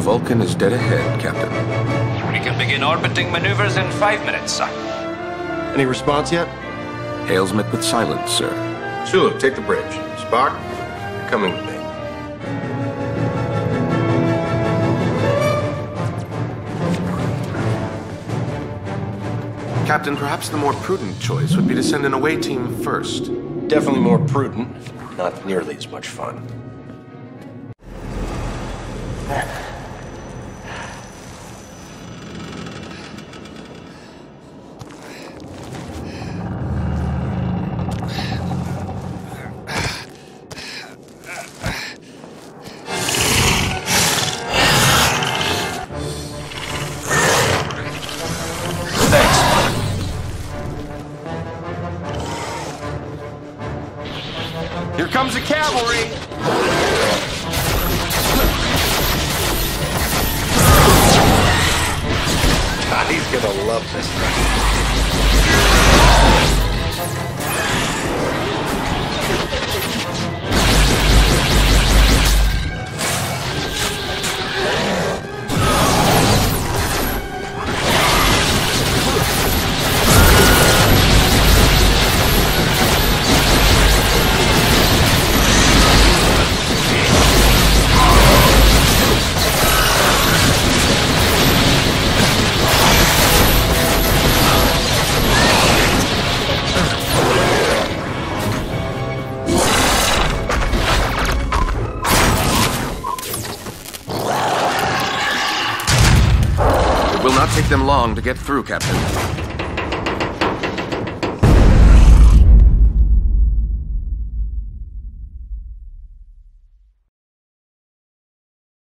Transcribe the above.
Vulcan is dead ahead, Captain. We can begin orbiting maneuvers in five minutes, sir. Any response yet? Hails met with silence, sir. Sulu, take the bridge. Spock, you're coming with me. Captain, perhaps the more prudent choice would be to send an away team first. Definitely more prudent, not nearly as much fun. Here comes the cavalry! Ah, he's gonna love this. Will not take them long to get through, Captain.